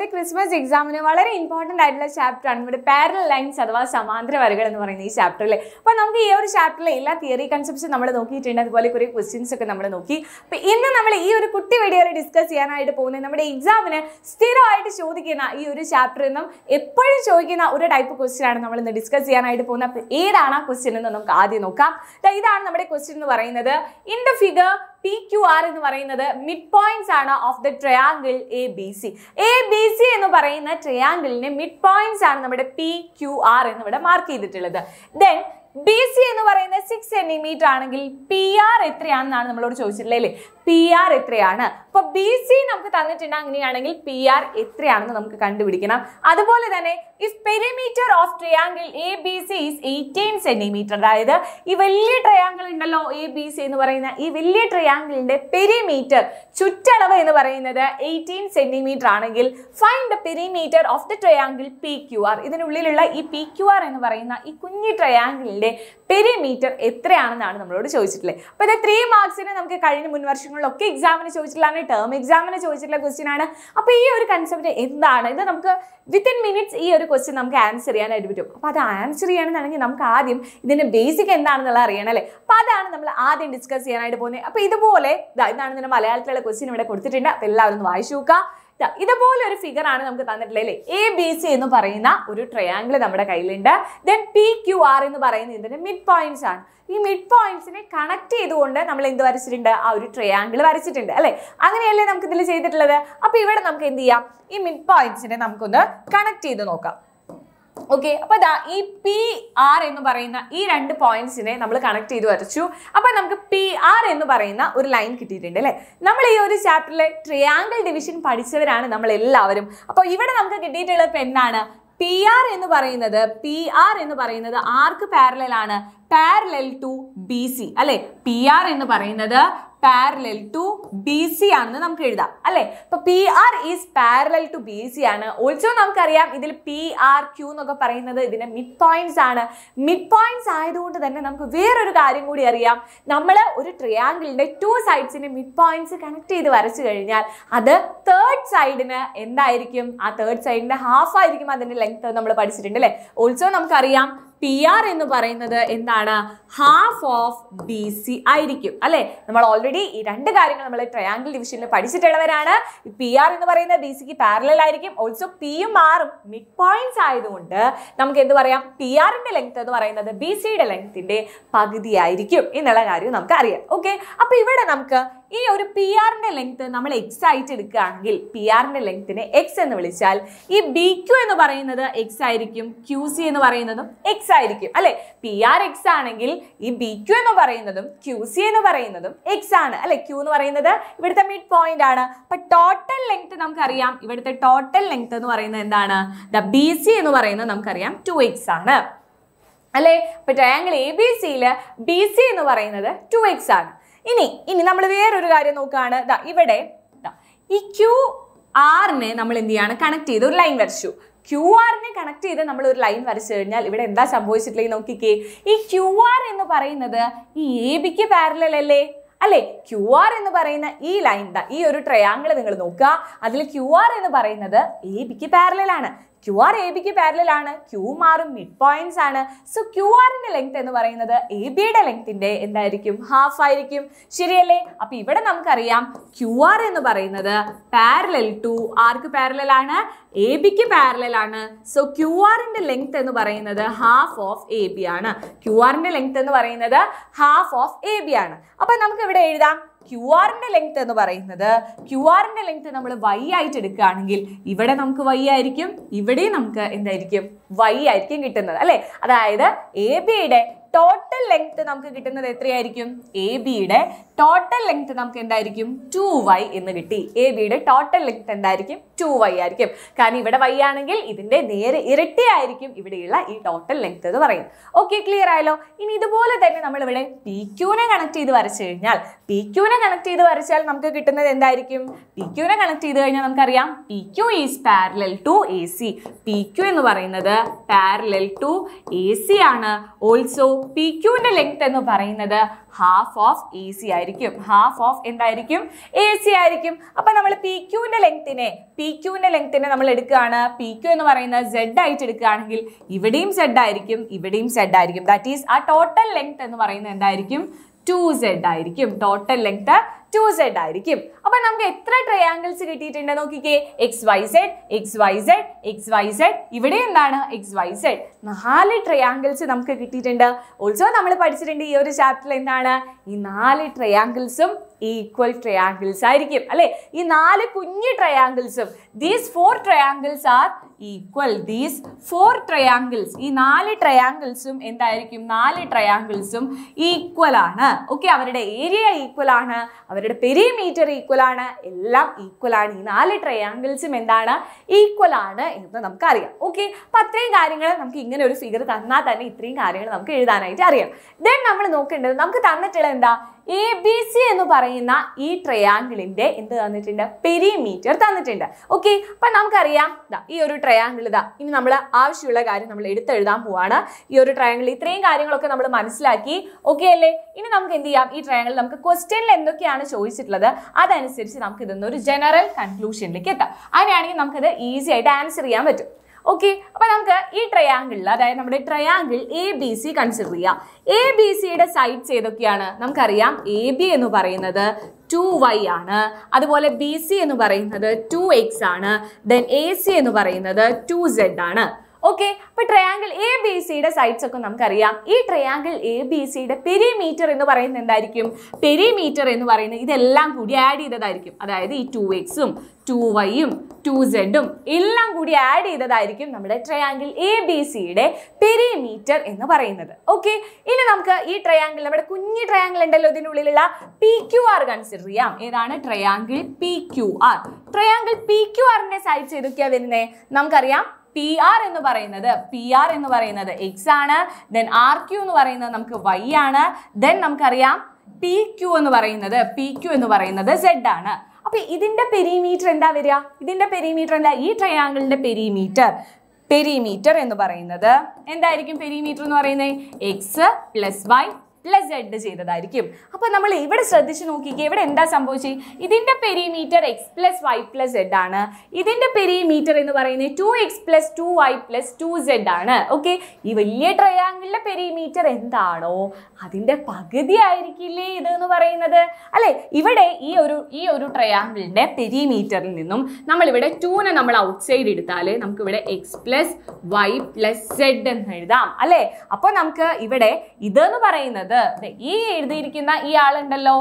നമ്മുടെ ക്രിസ്മസ് എക്സാമിന് വളരെ ഇമ്പോർട്ടന്റ് ആയിട്ടുള്ള ചാപ്റ്റർ ആണ്. നമ്മുടെ പാരൽ ലൈൻസ് അഥവാ സമാന്തര വരകൾ എന്ന് പറയുന്ന ഈ ചാപ്റ്ററിൽ അപ്പോൾ നമുക്ക് ഈ ഒരു ചാപ്റ്ററിലെ എല്ലാ തിയറി കൺസെപ്റ്റ്സും നമ്മൾ നോക്കിയിട്ടുണ്ട്. അതുപോലെ കുറേ ക്വസ്റ്റ്യൻസ് ഒക്കെ നമ്മൾ നോക്കി. അപ്പോൾ ഇന്ന് നമ്മൾ ഈ ഒരു കുട്ടി വീഡിയോയിൽ ഡിസ്കസ് ചെയ്യാനായിട്ട് പോകുന്നത് നമ്മുടെ എക്സാമിന് സ്ഥിരമായിട്ട് ചോദിക്കുന്ന ഈ ഒരു ചാപ്റ്ററിൽ നിന്നും എപ്പോഴും ചോദിക്കുന്ന ഒരു ടൈപ്പ് ക്വസ്റ്റ്യൻ ആണ് നമ്മൾ ഇന്ന് ഡിസ്കസ് ചെയ്യാനായിട്ട് പോകുന്നത്. അപ്പോൾ ഏതാണ് ആ ക്വസ്റ്റ്യൻ എന്ന് നമുക്ക് ആദ്യം നോക്കാം. ഇതാണ് നമ്മുടെ ക്വസ്റ്റ്യൻ എന്ന് പറയുന്നത്. In the figure P Q R എന്ന് പറയുന്നത് മിഡ് പോയിന്റ്സ് ആണ് of the triangle A B C A B C എന്ന് പറയുന്ന ട്രയാങ്കിളിന് മിഡ് പോയിന്റ്സ് ആണ് നമ്മുടെ പി ക്യു ആർ എന്നിവിടെ മാർക്ക് ചെയ്തിട്ടുള്ളത്. ദെൻ ബി സി എന്ന് പറയുന്നത് സിക്സ് സെന്റിമീറ്റർ ആണെങ്കിൽ പി ആർ എത്രയാണെന്നാണ് നമ്മളോട് ചോദിച്ചിട്ടുള്ളത് അല്ലേ? പി ആർ എത്രയാണ്? അപ്പൊ ബി സി നമുക്ക് തന്നിട്ടുണ്ട് അങ്ങനെയാണെങ്കിൽ പി ആർ എത്രയാണെന്ന് നമുക്ക് കണ്ടുപിടിക്കണം. അതുപോലെ തന്നെ if perimeter of triangle A B C is eighteen centimetre അതായത് ഈ വലിയ ട്രയാങ്കിൾ ഉണ്ടല്ലോ എ ബി സി എന്ന് പറയുന്ന ഈ വലിയ ട്രയാങ്കിളിന്റെ പെരിമീറ്റർ ചുറ്റളവ് എന്ന് പറയുന്നത് എയ്റ്റീൻ സെന്റിമീറ്റർ ആണെങ്കിൽ find the perimeter of the triangle P Q R ഇതിനുള്ളിലുള്ള ഈ പി ക്യു ആർ എന്ന് പറയുന്ന ഈ കുഞ്ഞു ട്രയാങ്കിളിന്റെ പെരിമീറ്റർ എത്രയാണെന്നാണ് നമ്മളോട് ചോദിച്ചിട്ടുള്ളത്. അപ്പോൾ ഇത് ത്രീ മാർക്സിന് നമുക്ക് കഴിഞ്ഞ മുൻ വർഷങ്ങളിലൊക്കെ എക്സാമിന് ചോദിച്ചിട്ടുള്ളതാണ് ടേം എക്സാമിന് ചോദിച്ചിട്ടുള്ള ക്വസ്റ്റ്യൻ ആണ്. അപ്പോൾ ഈ ഒരു കൺസെപ്റ്റ് എന്താണ്? ഇത് നമുക്ക് വിത്തിൻ മിനിറ്റ്സ് ഈ ഒരു ക്വസ്റ്റ്യൻ നമുക്ക് ആൻസർ ചെയ്യാനായിട്ട് പറ്റും. അപ്പോൾ അത് ആൻസർ ചെയ്യണമെന്നാണെങ്കിൽ നമുക്ക് ആദ്യം ഇതിന്റെ ബേസിക് എന്താണെന്നുള്ളത് അറിയണം അല്ലേ? അപ്പോൾ അതാണ് നമ്മൾ ആദ്യം ഡിസ്കസ് ചെയ്യാനായിട്ട് പോകുന്നത്. അപ്പോൾ ഇതുപോലെ ഇതാണ് ഇതിന്റെ മലയാളത്തിലുള്ള ക്വസ്റ്റ്യൻ ഇവിടെ കൊടുത്തിട്ടുണ്ട്. അപ്പോൾ എല്ലാവരും വായിച്ചു നോക്കുക. ഇതുപോലെ ഒരു ഫിഗർ ആണ് നമുക്ക് തന്നിട്ടുള്ളത് അല്ലേ? എ ബി സി എന്ന് പറയുന്ന ഒരു ട്രയാങ്കിൾ നമ്മുടെ കയ്യിലുണ്ട്. ദെൻ പി ക്യു ആർ എന്ന് പറയുന്ന ഇതിന്റെ മിഡ് പോയിന്റ്സ് ആണ്. ഈ മിഡ് പോയിന്റ്സിനെ കണക്ട് ചെയ്തുകൊണ്ട് നമ്മൾ എന്ത് വരച്ചിട്ടുണ്ട്? ആ ഒരു ട്രയാങ്കിൾ വരച്ചിട്ടുണ്ട് അല്ലേ? അങ്ങനെയല്ലേ നമുക്ക് ഇതിൽ ചെയ്തിട്ടുള്ളത്? അപ്പൊ ഇവിടെ നമുക്ക് എന്ത് ചെയ്യാം? ഈ മിഡ് പോയിന്റ്സിനെ നമുക്കൊന്ന് കണക്ട് ചെയ്ത് നോക്കാം. ഓക്കെ അപ്പൊ ഇതാ ഈ പി ആർ എന്ന് പറയുന്ന ഈ രണ്ട് പോയിന്റ്സിനെ നമ്മൾ കണക്ട് ചെയ്ത് വരച്ചു. അപ്പൊ നമുക്ക് പി ആർ എന്ന് പറയുന്ന ഒരു ലൈൻ കിട്ടിയിട്ടുണ്ട് അല്ലേ? നമ്മൾ ഈ ഒരു ചാപ്റ്ററിലെ ട്രിയാങ്കിൾ ഡിവിഷൻ പഠിച്ചവരാണ് നമ്മൾ എല്ലാവരും അപ്പോൾ ഇവിടെ നമുക്ക് കിട്ടിയിട്ടുള്ള പെണ്ണാണ് പി ആർ എന്ന് പറയുന്നത് പി ആർ എന്ന് പറയുന്നത് ആർക്ക് പാരലൽ ആണ്? പാരലൽ ടു ബി സി അല്ലെ? പി ആർ എന്ന് പറയുന്നത് പാരലൽ ടു ബി സി ആണെന്ന് നമുക്ക് എഴുതാം അല്ലെ? അപ്പൊ P R is parallel to B C ആണ്. ഓൾസോ നമുക്കറിയാം ഇതിൽ പി ആർ ക്യൂ എന്നൊക്കെ പറയുന്നത് ഇതിന്റെ മിഡ് പോയിന്റ്സ് ആണ്. മിഡ് പോയിന്റ്സ് ആയതുകൊണ്ട് തന്നെ നമുക്ക് വേറൊരു കാര്യം കൂടി അറിയാം. നമ്മൾ ഒരു ട്രയാങ്കിളിന്റെ ടു സൈഡ്സിന്റെ മിഡ് പോയിന്റ്സ് കണക്ട് ചെയ്ത് വരച്ചു കഴിഞ്ഞാൽ അത് തേർഡ് സൈഡിന് എന്തായിരിക്കും? ആ തേർഡ് സൈഡിന്റെ ഹാഫ് ആയിരിക്കും അതിന്റെ ലെങ്ത് നമ്മൾ പഠിച്ചിട്ടുണ്ട് അല്ലെ? ഓൾസോ നമുക്കറിയാം പി ആർ എന്ന് പറയുന്നത് എന്താണ്? ഹാഫ് ഓഫ് ബി സി ആയിരിക്കും. അല്ലെ? നമ്മൾ ഓൾറെഡി ഈ രണ്ട് കാര്യങ്ങൾ നമ്മൾ ട്രയാങ്കിൾ ഡിവിഷനിൽ പഠിച്ചിട്ടുള്ളവരാണ്. പി ആർ എന്ന് പറയുന്നത് ബി സിക്ക് പാരലൽ ആയിരിക്കും. ഓൾസോ പിയും ആറും മിഡ് പോയിന്റ്സ് ആയതുകൊണ്ട് നമുക്ക് എന്ത് പറയാം? പി ആറിന്റെ ലെങ്ത് എന്ന് പറയുന്നത് ബി സിയുടെ ലെങ്ത്തിന്റെ പകുതി ആയിരിക്കും എന്നുള്ള കാര്യം നമുക്ക് അറിയാം. ഓക്കെ അപ്പൊ ഇവിടെ നമുക്ക് ഈ ഒരു പി ആറിന്റെ ലെങ്ത് നമ്മൾ എക്സ് ആയിട്ട് എടുക്കുകയാണെങ്കിൽ പി ആറിന്റെ ലെങ്ത്തിനെ എക്സ് എന്ന് വിളിച്ചാൽ ഈ ബി ക്യു എന്ന് പറയുന്നത് എക്സ് ആയിരിക്കും ക്യു സി എന്ന് പറയുന്നതും എക്സ് ആയിരിക്കും അല്ലെ? പി ആർ എക്സ് ആണെങ്കിൽ ഈ ബി ക്യു എന്ന് പറയുന്നതും ക്യു സി എന്ന് പറയുന്നതും എക്സ് ആണ് അല്ലെ? ക്യു എന്ന് പറയുന്നത് ഇവിടുത്തെ മിഡ് പോയിന്റ് ആണ്. അപ്പൊ ടോട്ടൽ ലെങ്ത് നമുക്കറിയാം. ഇവിടുത്തെ ടോട്ടൽ ലെങ്ത് എന്ന് പറയുന്നത് എന്താണ്? ദ ബി സി എന്ന് പറയുന്നത് നമുക്കറിയാം ടു എക്സ് ആണ്. അല്ലേ? ഇപ്പൊ ട്രയാങ്കിൾ എ ബി സിയിൽ ബി സി എന്ന് പറയുന്നത് ടു എക്സ് ആണ്. ഇനി ഇനി നമ്മൾ വേറൊരു കാര്യം നോക്കുകയാണ്. ദാ ഇവിടെ ഈ ക്യു ആറിനെ നമ്മൾ എന്ത് ചെയ്യാണ്? കണക്ട് ചെയ്ത് ഒരു ലൈൻ വരച്ചു. ക്യു ആറിനെ കണക്ട് ചെയ്ത് നമ്മൾ ഒരു ലൈൻ വരച്ചു കഴിഞ്ഞാൽ ഇവിടെ എന്താ സംഭവിച്ചിട്ടില്ലെങ്കിൽ നോക്കിക്കേ. ഈ ക്യു ആർ എന്ന് പറയുന്നത് ഈ എ ബിക്ക് പാരലൽ അല്ലേ? അല്ലെ? ക്യു ആർ എന്ന് പറയുന്ന ഈ ലൈൻ ഈ ഒരു ട്രയാങ്കിൾ നിങ്ങൾ നോക്കുക. അതിൽ ക്യു ആർ എന്ന് പറയുന്നത് എ ബിക്ക് പാരലൽ ആണ്. ക്യു ആർ എ ബിക്ക് പാരലാണ് ക്യൂ മാറും മിഡ് പോയിന്റ്സ് ആണ്. സോ ക്യു ആറിന്റെ ലെങ്ത് എന്ന് പറയുന്നത് എ ബിയുടെ ലെങ്ത്തിന്റെ എന്തായിരിക്കും? ഹാഫ് ആയിരിക്കും. ശരിയല്ലേ? അപ്പൊ ഇവിടെ നമുക്കറിയാം ക്യു ആർ എന്ന് പറയുന്നത് പാരലൽ ടു ആർക്ക് പാരലാണ് എ ബിക്ക് പാരലാണ് സോ ക്യു ആറിന്റെ ലെങ്ത് എന്ന് പറയുന്നത് ഹാഫ് ഓഫ് എ ബി ആണ്. ക്യു ആറിന്റെ ലെങ്ത് എന്ന് പറയുന്നത് ഹാഫ് ഓഫ് എ ബി ആണ്. അപ്പൊ നമുക്ക് ഇവിടെ എഴുതാം. ക്യു ആറിന്റെ ലെങ്ത് എന്ന് പറയുന്നത് ക്യു ആറിന്റെ ലെങ്ത് നമ്മൾ വൈ ആയിട്ട് എടുക്കുകയാണെങ്കിൽ ഇവിടെ നമുക്ക് വൈ ആയിരിക്കും ഇവിടെയും നമുക്ക് എന്തായിരിക്കും? വൈ ആയിരിക്കും കിട്ടുന്നത് അല്ലേ? അതായത് എ ബിയുടെ ടോട്ടൽ ലെങ്ത് നമുക്ക് കിട്ടുന്നത് എത്രയായിരിക്കും? എ ബിയുടെ ടോട്ടൽ ലെങ്ത് നമുക്ക് എന്തായിരിക്കും? ടു വൈ എന്ന് കിട്ടി. എ ബിയുടെ ടോട്ടൽ ലെങ്ത് എന്തായിരിക്കും? ടു വൈ ആയിരിക്കും. കാരണം ഇവിടെ വൈ ആണെങ്കിൽ ഇതിന്റെ നേരെ ഇരട്ടി ആയിരിക്കും ഇവിടെയുള്ള ഈ ടോട്ടൽ ലെങ്ത് എന്ന് പറയും ഓക്കെ ക്ലിയർ ആയല്ലോ? ഇനി ഇതുപോലെ തന്നെ നമ്മൾ ഇവിടെ പി ക്യൂനെ കണക്ട് ചെയ്ത് വരച്ചു കഴിഞ്ഞാൽ പി ക്യൂനെ കണക്ട് ചെയ്ത് വരച്ചാൽ നമുക്ക് കിട്ടുന്നത് എന്തായിരിക്കും? പി ക്യൂനെ കണക്ട് ചെയ്ത് കഴിഞ്ഞാൽ നമുക്കറിയാം P Q is parallel to A C P Q എന്ന് പറയുന്നത് പാരലൽ ടു എ സി ആണ്. ഓൾസോ പി ക്യൂവിന്റെ ലെങ്ത് എന്ന് പറയുന്നത് ഹാഫ് ഓഫ് എ സി ആയിരിക്കും. ഹാഫ് ഓഫ് എന്തായിരിക്കും? എ സി ആയിരിക്കും. അപ്പൊ നമ്മൾ പി ക്യൂവിന്റെ ലെങ്ത്തിനെ പി ക്യൂവിന്റെ ലെങ്ത്തിനെ നമ്മൾ എടുക്കുകയാണ്. പി ക്യൂ എന്ന് പറയുന്നത് സെഡ് ആയിട്ട് എടുക്കുകയാണെങ്കിൽ ഇവിടെയും സെഡ് ആയിരിക്കും ഇവിടെയും സെഡ് ആയിരിക്കും. ദാറ്റ് ഈസ് ആ ടോട്ടൽ ലെങ്ത് എന്ന് പറയുന്നത് എന്തായിരിക്കും? ടു സെഡ് ആയിരിക്കും. ടോട്ടൽ ലെങ്ത് ടു സെഡ് ആയിരിക്കും. അപ്പൊ നമുക്ക് എത്ര ട്രയാങ്കിൾസ് കിട്ടിയിട്ടുണ്ട് നോക്കിക്കേ. X Y Z X Y Z X Y Z ഇവിടെ എന്താണ് എക്സ് വൈ സെഡ് നാല് ട്രയാങ്കിൾസ് നമുക്ക് കിട്ടിയിട്ടുണ്ട്. ഓൾസോ നമ്മൾ പഠിച്ചിട്ടുണ്ട് ഈ ഒരു ചാപ്റ്ററിൽ എന്താണ്? ഈ നാല് ട്രയാങ്കിൾസും ഈക്വൽ ട്രയാങ്കിൾസ് ആയിരിക്കും. അല്ലെ? ഈ നാല് കുഞ്ഞു ട്രയാങ്കിൾസും these four triangles are equal these four triangles ഈ നാല് ട്രയാങ്കിൾസും എന്തായിരിക്കും? നാല് ട്രയാങ്കിൾസും ഈക്വൽ ആണ്. ഓക്കെ അവരുടെ ഏരിയ ഈക്വൽ ആണ്. അവരുടെ പെരിമീറ്റർ ഈക്വൽ ആണ്. എല്ലാം ഈക്വൽ ആണ്. ഈ നാല് ട്രയാങ്കിൾസും എന്താണ്? ഈക്വൽ ആണ് എന്ന് നമുക്കറിയാം. ഓക്കെ അപ്പൊ അത്രയും കാര്യങ്ങൾ നമുക്ക് ഇങ്ങനെ ഒരു ഫിഗർ തന്നാൽ തന്നെ ഇത്രയും കാര്യങ്ങൾ നമുക്ക് എഴുതാനായിട്ട് അറിയാം. ദെൻ നമ്മൾ നോക്കേണ്ടത് നമുക്ക് തന്നിട്ടുള്ള എന്താ? എ ബി സി എന്ന് പറയുന്ന ഈ ട്രയാങ്കിളിന്റെ എന്ത് തന്നിട്ടുണ്ട്? പെരിമീറ്റർ തന്നിട്ടുണ്ട്. ഓക്കെ അപ്പൊ നമുക്കറിയാം ഈ ഒരു ഇതാ ഇനി നമ്മൾ ആവശ്യമുള്ള കാര്യം നമ്മൾ എടുത്തെഴുതാൻ പോവാണ്. ഈ ഒരു ട്രയാങ്കിൾ ഇത്രയും കാര്യങ്ങളൊക്കെ നമ്മൾ മനസ്സിലാക്കി. ഓക്കെ അല്ലേ? ഇനി നമുക്ക് എന്ത് ചെയ്യാം? ഈ ട്രയാങ്കിൾ നമുക്ക് ക്വസ്റ്റ്യനിൽ എന്തൊക്കെയാണ് ചോദിച്ചിട്ടുള്ളത്? അതനുസരിച്ച് നമുക്ക് ഇതൊന്ന് ഒരു ജനറൽ കൺക്ലൂഷനിലേക്ക് എത്താം. അങ്ങനെയാണെങ്കിൽ നമുക്കിത് ഈസി ആയിട്ട് ആൻസർ ചെയ്യാൻ പറ്റും. ഓക്കെ അപ്പൊ നമുക്ക് ഈ ട്രയാങ്കിളിൽ അതായത് നമ്മുടെ triangle A B C consider ചെയ്യാം. എ ബി സിയുടെ സൈഡ്സ് ഏതൊക്കെയാണ്? നമുക്കറിയാം എ ബി എന്ന് പറയുന്നത് ടു വൈ ആണ്. അതുപോലെ ബി സി എന്ന് പറയുന്നത് ടു എക്സ് ആണ്. ദെൻ എ സി എന്ന് പറയുന്നത് ടു സെഡ് ആണ്. ഓക്കെ അപ്പൊ ട്രയാങ്കിൾ എ ബി സിയുടെ സൈഡ്സ് ഒക്കെ നമുക്കറിയാം. ഈ ട്രയാങ്കിൾ എ ബി സിയുടെ പെരിമീറ്റർ എന്ന് പറയുന്നത് എന്തായിരിക്കും? പെരിമീറ്റർ എന്ന് പറയുന്നത് ഇതെല്ലാം കൂടി ആഡ് ചെയ്തതായിരിക്കും. അതായത് ഈ ടു എക്സും ടു വൈയും ടു സെഡും എല്ലാം കൂടി ആഡ് ചെയ്തതായിരിക്കും നമ്മുടെ ട്രയാങ്കിൾ എ ബി സിയുടെ പെരിമീറ്റർ എന്ന് പറയുന്നത്. ഓക്കെ ഇനി നമുക്ക് ഈ ട്രയാങ്കിൾ നമ്മുടെ കുഞ്ഞി ട്രയാങ്കിൾ ഉണ്ടല്ലോ ഇതിനുള്ളിലുള്ള പി ക്യു ആർ കൺസിഡർ ചെയ്യാം. ഏതാണ്? Triangle P Q R triangle P Q ആറിന്റെ സൈഡ്സ് ഏതൊക്കെയാണ് വരുന്നത് നമുക്കറിയാം. പി ആർ എന്ന് പറയുന്നത് പി ആർ എന്ന് പറയുന്നത് എക്സ് ആണ് ദെൻ ആർ ക്യു എന്ന് പറയുന്നത് നമുക്ക് വൈ ആണ് ദെൻ നമുക്കറിയാം പി ക്യു എന്ന് പറയുന്നത് പി ക്യു എന്ന് പറയുന്നത് സെഡ് ആണ്. അപ്പൊ ഇതിന്റെ പെരിമീറ്റർ എന്താ വരിക? ഇതിന്റെ പെരിമീറ്റർ എന്താ? ഈ ട്രയാങ്കിളിന്റെ പെരിമീറ്റർ പെരിമീറ്റർ എന്ന് പറയുന്നത് എന്തായിരിക്കും പെരിമീറ്റർ എന്ന് പറയുന്നത്? X plus Y plus Z ചെയ്തതായിരിക്കും. അപ്പൊ നമ്മൾ ഇവിടെ ശ്രദ്ധിച്ച് നോക്കിക്കേ? ഇവിടെ എന്താ സംഭവിച്ചത് ഇതിന്റെ perimeter X plus Y plus Z ആണ്. ഇതിന്റെ പെരിമീറ്റർ എന്ന് പറയുന്നത് two X plus two Y plus two Z ആണ്. ഓക്കെ ഈ വലിയ ട്രയാങ്കിളിന്റെ പെരിമീറ്റർ എന്താണോ? അതിന്റെ പകുതി ആയിരിക്കില്ലേ ഇത് എന്ന് പറയുന്നത്. അല്ലെ? ഇവിടെ ഈ ഒരു ഈ ഒരു ട്രയാങ്കിളിന്റെ പെരിമീറ്ററിൽ നിന്നും നമ്മൾ ഇവിടെ ടൂനെ നമ്മൾ ഔട്ട് സൈഡ് എടുത്താൽ നമുക്ക് ഇവിടെ X plus Y plus Z എന്ന് എഴുതാം. അല്ലെ? അപ്പൊ നമുക്ക് ഇവിടെ ഇതെന്ന് പറയുന്നത് ദേ ഈ എഴുതിയിരിക്കുന്ന ഈ ആളുണ്ടല്ലോ.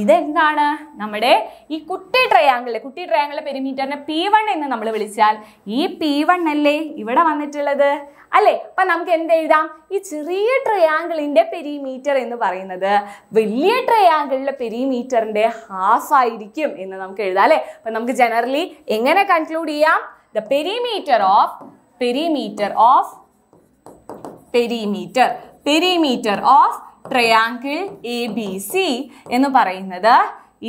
ഇതെന്താണ്? നമ്മുടെ ഈ കുട്ടി ട്രയാങ്കിൾ കുട്ടി ട്രയാങ്കിളിലെ പെരിമീറ്ററിനെ പി വൺ എന്ന് നമ്മൾ വിളിച്ചാൽ ഈ പി വൺ അല്ലേ ഇവിടെ വന്നിട്ടുള്ളത്? അല്ലേ? അപ്പൊ നമുക്ക് എന്ത് എഴുതാം? ഈ ചെറിയ ട്രയാങ്കിളിന്റെ പെരിമീറ്റർ എന്ന് പറയുന്നത് വലിയ ട്രയാങ്കിളിലെ പെരിമീറ്ററിന്റെ ഹാഫ് ആയിരിക്കും എന്ന് നമുക്ക് എഴുതാം അല്ലേ? അപ്പൊ നമുക്ക് ജനറലി എങ്ങനെ കൺക്ലൂഡ് ചെയ്യാം? The perimeter of perimeter of perimeter perimeter of triangle A B C എന്ന് പറയുന്നത്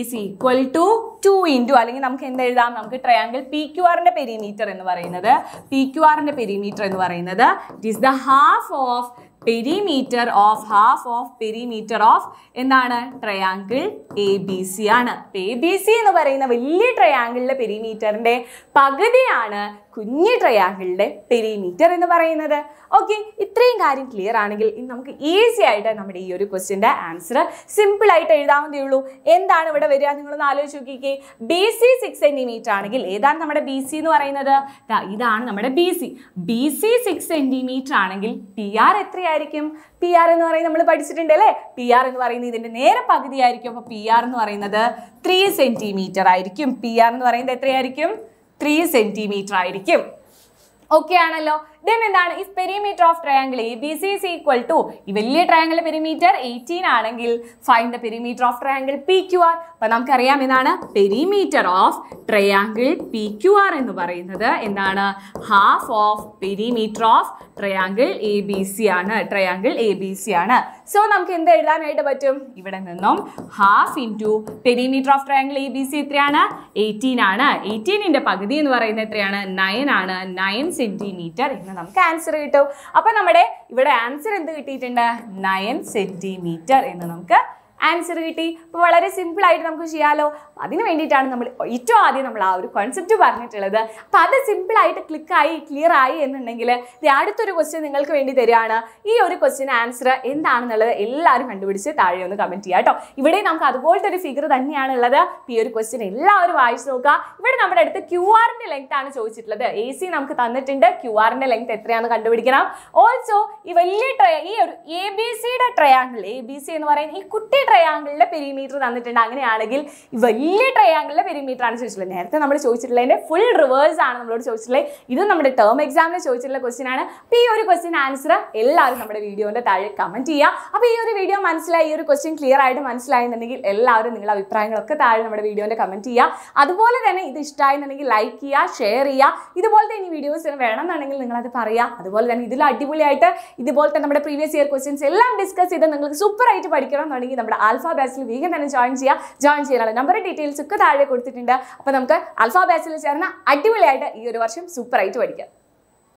is equal to two into അല്ലെങ്കിൽ നമുക്ക് എന്ത് എഴുതാം? നമുക്ക് ട്രയാങ്കിൾ പി ക്യു ആറിന്റെ പെരിമീറ്റർ എന്ന് പറയുന്നത് പി ക്യു ആറിന്റെ പെരിമീറ്റർ എന്ന് പറയുന്നത് it is the half of perimeter of half of perimeter of എന്താണ്? ട്രയാങ്കിൾ എ ബി സി ആണ്. എ ബി സി എന്ന് പറയുന്ന വലിയ ട്രയാങ്കിളിലെ പെരിമീറ്ററിന്റെ പകുതിയാണ് കുഞ്ഞു ട്രയാങ്കിളിന്റെ പെരിമീറ്റർ എന്ന് പറയുന്നത്. ഓക്കെ ഇത്രയും കാര്യം ക്ലിയർ ആണെങ്കിൽ ഇനി നമുക്ക് ഈസി ആയിട്ട് നമ്മുടെ ഈ ഒരു ക്വസ്റ്റ്യന്റെ ആൻസർ സിമ്പിൾ ആയിട്ട് എഴുതാവുന്നതേ ഉള്ളൂ. എന്താണ് ഇവിടെ വരിക? നിങ്ങളൊന്ന് ആലോചിച്ച് നോക്കിക്കേ. ബി സി സിക്സ് സെന്റിമീറ്റർ ആണെങ്കിൽ ഏതാണ് നമ്മുടെ ബി സി എന്ന് പറയുന്നത്? ഇതാണ് നമ്മുടെ B C B C six centimetre ആണെങ്കിൽ പി ആർ എത്രയായിരിക്കും? പി ആർ എന്ന് പറയുന്നത് നമ്മൾ പഠിച്ചിട്ടുണ്ട് അല്ലേ? പി ആർ എന്ന് പറയുന്നത് ഇതിന്റെ നേരെ പകുതിയായിരിക്കും. അപ്പോൾ പി ആർ എന്ന് പറയുന്നത് ത്രീ സെന്റിമീറ്റർ ആയിരിക്കും. പി ആർ എന്ന് പറയുന്നത് എത്രയായിരിക്കും? ത്രീ സെന്റിമീറ്റർ ആയിരിക്കും. ഓക്കെ ആണല്ലോ? ദെൻ എന്താണ്? If perimeter of triangle A B C is equal to ഈ വലിയ ട്രയാങ്കിൾ പെരിമീറ്റർ എയ്റ്റീൻ ആണെങ്കിൽ find the perimeter of triangle P Q R അപ്പൊ നമുക്കറിയാം എന്താണ്? Perimeter of triangle P Q R എന്ന് പറയുന്നത് എന്താണ്? Half of perimeter of triangle A B C ആണ്. ട്രയാങ്കിൾ എ ബി സി ആണ്. സോ നമുക്ക് എന്ത് എഴുതാനായിട്ട് പറ്റും? ഇവിടെ നിന്നും half into perimeter of triangle A B C എത്രയാണ്? എയ്റ്റീൻ ആണ്. എയ്റ്റീനിന്റെ പകുതി എന്ന് പറയുന്നത് എത്രയാണ്? നയൻ ആണ്. നയൻ സെന്റിമീറ്റർ എന്ന് എന്ന് നമുക്ക് ആൻസർ കിട്ടും. അപ്പൊ നമ്മുടെ ഇവിടെ ആൻസർ എന്ത് കിട്ടിയിട്ടുണ്ട്? നയൻ സെന്റിമീറ്റർ എന്ന് നമുക്ക് ആൻസർ കിട്ടി. അപ്പോൾ വളരെ സിമ്പിൾ ആയിട്ട് നമുക്ക് ചെയ്യാലോ. അതിന് വേണ്ടിയിട്ടാണ് നമ്മൾ ഏറ്റവും ആദ്യം നമ്മൾ ആ ഒരു കോൺസെപ്റ്റ് പറഞ്ഞിട്ടുള്ളത്. അപ്പോൾ അത് സിമ്പിൾ ആയിട്ട് ക്ലിക്ക് ആയി ക്ലിയർ ആയി എന്നുണ്ടെങ്കിൽ അടുത്തൊരു ക്വസ്റ്റ്യൻ നിങ്ങൾക്ക് വേണ്ടി തരികയാണ് ഈ ഒരു ക്വസ്റ്റ്യൻ ആൻസർ എന്താണെന്നുള്ളത് എല്ലാവരും കണ്ടുപിടിച്ച് താഴെ ഒന്ന് കമന്റ് ചെയ്യുക കേട്ടോ. ഇവിടെ നമുക്ക് അതുപോലത്തെ ഒരു ഫിഗർ തന്നെയാണ് ഉള്ളത്. ഈ ഒരു ക്വസ്റ്റ്യൻ എല്ലാവരും വായിച്ചു നോക്കുക. ഇവിടെ നമ്മുടെ അടുത്ത് ക്യു ആറിന്റെ ലെങ്ത് ആണ് ചോദിച്ചിട്ടുള്ളത്. എ സി നമുക്ക് തന്നിട്ടുണ്ട്. ക്യു ആറിന്റെ ലെങ്ത് എത്രയാണെന്ന് കണ്ടുപിടിക്കണം. ഓൾസോ ഈ വലിയ ഈ ഒരു A B triangle A B C എന്ന് പറയുന്ന ഈ കുട്ടി ട്രയാങ്കിളിന്റെ പെരിമീറ്റർ തന്നിട്ടുണ്ട്. അങ്ങനെയാണെങ്കിൽ വലിയ ട്രയാങ്കിളിന്റെ പെരിമീറ്റർ ആണ് ചോദിച്ചിട്ടുള്ളത്. നേരത്തെ നമ്മൾ ചോദിച്ചിട്ടുള്ളതിന്റെ ഫുൾ റിവേഴ്സ് ആണ് നമ്മളോട് ചോദിച്ചിട്ടുള്ളത്. ഇത് നമ്മുടെ ടേം എക്സാമിന് ചോദിച്ചിട്ടുള്ള ക്വസ്റ്റ്യൻ ആണ്. അപ്പോൾ ഈ ഒരു ക്വസ്റ്റ്യൻ ആൻസർ എല്ലാവരും നമ്മുടെ വീഡിയോന്റെ താഴെ കമന്റ് ചെയ്യുക. അപ്പോൾ ഈ ഒരു വീഡിയോ മനസ്സിലായി ഈ ഒരു ക്വസ്റ്റ്യൻ ക്ലിയർ ആയിട്ട് മനസ്സിലായെന്നുണ്ടെങ്കിൽ എല്ലാവരും നിങ്ങളുടെ അഭിപ്രായങ്ങളൊക്കെ താഴെ നമ്മുടെ വീഡിയോന്റെ കമന്റ് ചെയ്യുക. അതുപോലെ തന്നെ ഇത് ഇഷ്ടമായെന്നുണ്ടെങ്കിൽ ലൈക്ക് ചെയ്യുക ഷെയർ ചെയ്യുക. ഇതുപോലത്തെ ഇനി വീഡിയോസ് വേണമെന്നുണ്ടെങ്കിൽ നിങ്ങൾ അത് പറയുക. അതുപോലെ തന്നെ ഇതിൽ അടിപൊളിയായിട്ട് ഇതുപോലത്തെ നമ്മുടെ പ്രീവിയസ് ഇയർ ക്വസ്റ്റ്യൻസ് എല്ലാം ഡിസ്കസ് ചെയ്ത് നിങ്ങൾക്ക് സൂപ്പർ ആയിട്ട് പഠിക്കണം എന്നുണ്ടെങ്കിൽ നമ്മുടെ ആൽഫ ബാച്ചിൽ വീഗം തന്നെ ജോയിൻ ചെയ്യുക ജോയിൻ ചെയ്യാനുള്ള നമ്പർ ഡീറ്റെയിൽസ് ഒക്കെ താഴെ കൊടുത്തിട്ടുണ്ട്. അപ്പോൾ നമുക്ക് ആൽഫ ബാച്ചിൽ ചേർന്ന അടിപൊളിയായിട്ട് ഈ ഒരു വർഷം സൂപ്പർ ആയിട്ട് പഠിക്കാം.